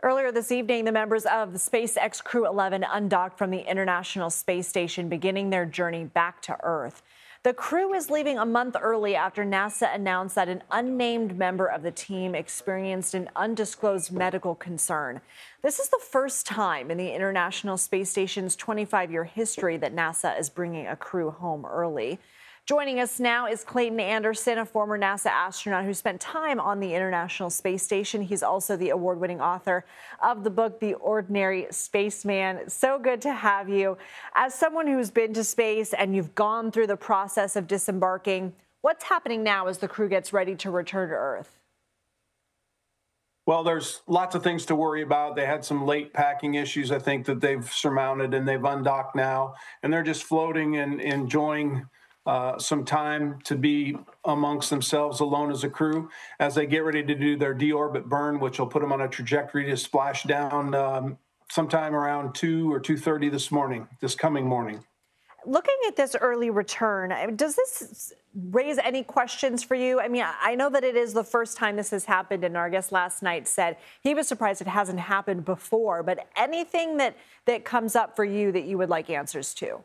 Earlier this evening, the members of the SpaceX Crew 11 undocked from the International Space Station, beginning their journey back to Earth. The crew is leaving a month early after NASA announced that an unnamed member of the team experienced an undisclosed medical concern. This is the first time in the International Space Station's 25 year history that NASA is bringing a crew home early. Joining us now is Clayton Anderson, a former NASA astronaut who spent time on the International Space Station. He's also the award winning author of the book, The Ordinary Spaceman. So good to have you. As someone who's been to space and you've gone through the process of disembarking, what's happening now as the crew gets ready to return to Earth? Well, there's lots of things to worry about. They had some late packing issues, I think, that they've surmounted and they've undocked now. And they're just floating and enjoying uh, some time to be amongst themselves alone as a crew as they get ready to do their deorbit burn, which will put them on a trajectory to splash down um, sometime around 2 or 2.30 this morning, this coming morning. Looking at this early return, does this raise any questions for you? I mean, I know that it is the first time this has happened, and our guest last night said he was surprised it hasn't happened before. But anything that that comes up for you that you would like answers to?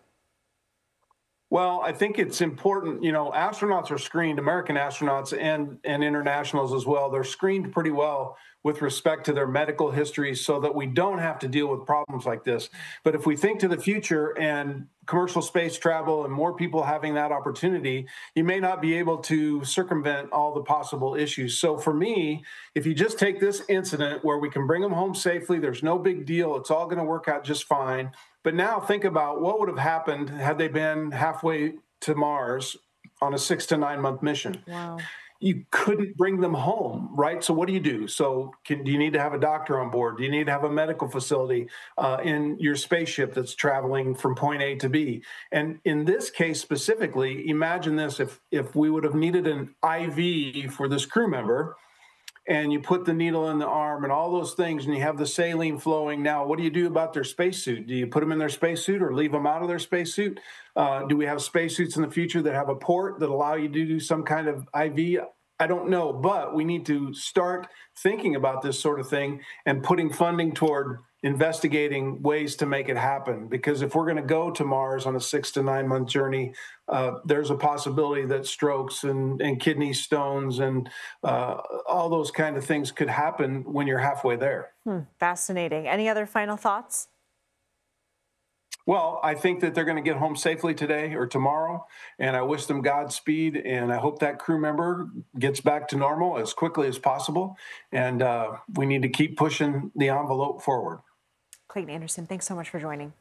Well, I think it's important. You know, astronauts are screened, American astronauts and and internationals as well. They're screened pretty well with respect to their medical histories, so that we don't have to deal with problems like this. But if we think to the future and commercial space travel and more people having that opportunity, you may not be able to circumvent all the possible issues. So for me, if you just take this incident where we can bring them home safely, there's no big deal. It's all going to work out just fine but now think about what would have happened had they been halfway to Mars on a six to nine month mission. Wow. You couldn't bring them home, right? So what do you do? So can, do you need to have a doctor on board? Do you need to have a medical facility uh, in your spaceship that's traveling from point A to B? And in this case specifically, imagine this: if if we would have needed an IV for this crew member, and you put the needle in the arm and all those things and you have the saline flowing. Now what do you do about their spacesuit? Do you put them in their spacesuit or leave them out of their spacesuit? Uh, do we have spacesuits in the future that have a port that allow you to do some kind of iv I don't know, but we need to start thinking about this sort of thing and putting funding toward investigating ways to make it happen. Because if we're going to go to Mars on a six to nine month journey, uh, there's a possibility that strokes and, and kidney stones and uh, all those kind of things could happen when you're halfway there. Hmm, fascinating. Any other final thoughts? Well, I think that they're going to get home safely today or tomorrow, and I wish them Godspeed. And I hope that crew member gets back to normal as quickly as possible. And uh, we need to keep pushing the envelope forward. Clayton Anderson, thanks so much for joining.